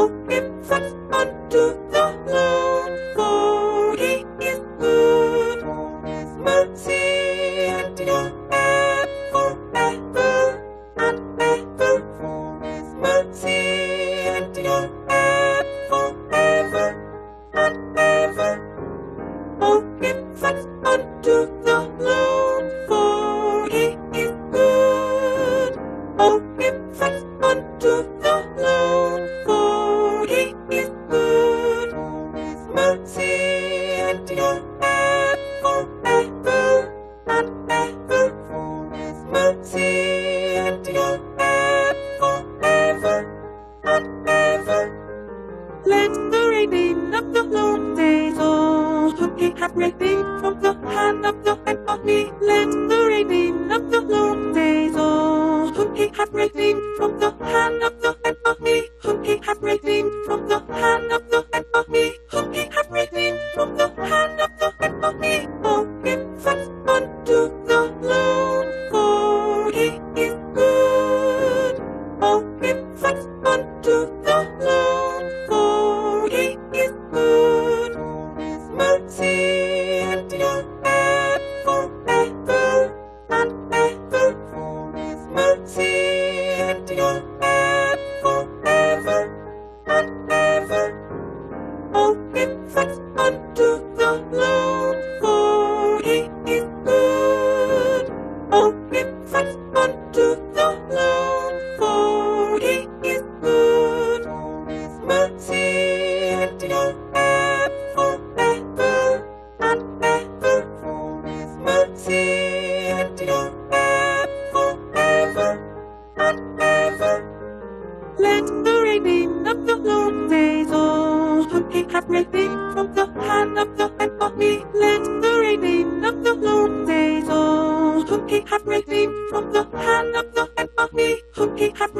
open such unto the Lord, for he is good, his mercy. Redeemed from the hand of the enemy. Let the redeemed of the Lord say so, whom he hath redeemed from the hand of the enemy. Whom he hath redeemed from the hand of the enemy. Whom he hath redeemed from the hand of the enemy. Oh, thanks unto the Lord, for he is good. Oh, thanks unto from the hand of the enemy. Whom he hath